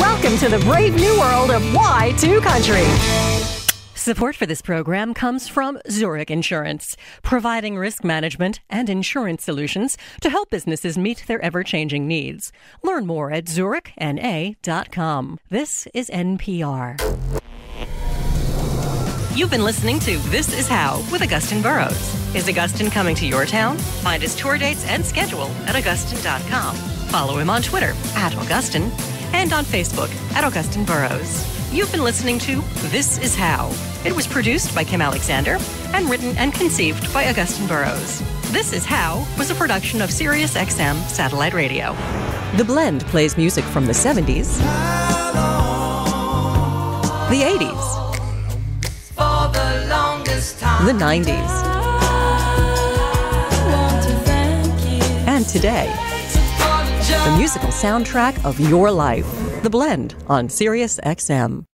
Welcome to the brave new world of Y2Kountry. Support for this program comes from Zurich Insurance, providing risk management and insurance solutions to help businesses meet their ever changing needs. Learn more at zurichna.com. This is NPR. You've been listening to This Is How with Augusten Burroughs. Is Augusten coming to your town? Find his tour dates and schedule at augusten.com. Follow him on Twitter at Augusten and on Facebook at Augusten Burroughs. You've been listening to This Is How. It was produced by Kim Alexander and written and conceived by Augusten Burroughs. This Is How was a production of Sirius XM Satellite Radio. The Blend plays music from the 70s, the 80s, the 90s, and today. The musical soundtrack of your life. The Blend on Sirius XM.